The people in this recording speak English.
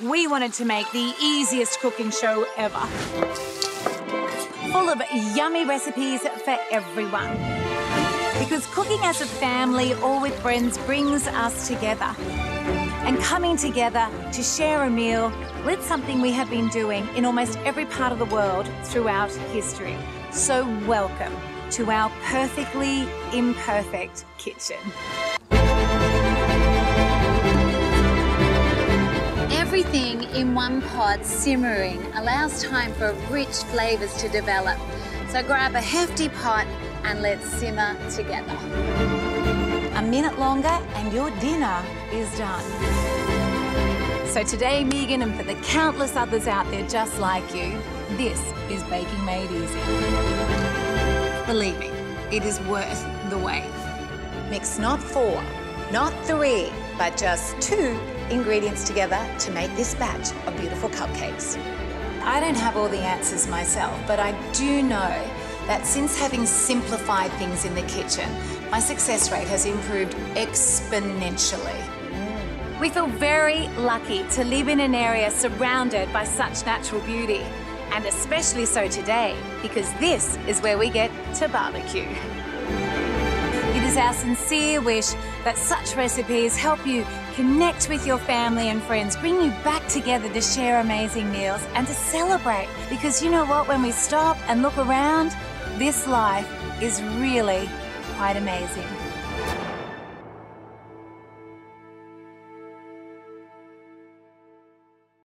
we wanted to make the easiest cooking show ever. Full of yummy recipes for everyone. Because cooking as a family or with friends brings us together. And coming together to share a meal, it's something we have been doing in almost every part of the world throughout history. So, welcome to our perfectly imperfect kitchen. Everything in one pot simmering allows time for rich flavours to develop. So grab a hefty pot and let's simmer together. A minute longer and your dinner is done. So today, Megan, and for the countless others out there just like you, this is Baking Made Easy. Believe me, it is worth the wait. Mix not four, not three, but just two ingredients together to make this batch of beautiful cupcakes. I don't have all the answers myself, but I do know that since having simplified things in the kitchen, my success rate has improved exponentially. We feel very lucky to live in an area surrounded by such natural beauty, and especially so today, because this is where we get to barbecue. Is our sincere wish that such recipes help you connect with your family and friends, bring you back together to share amazing meals and to celebrate. Because you know what? When we stop and look around, this life is really quite amazing.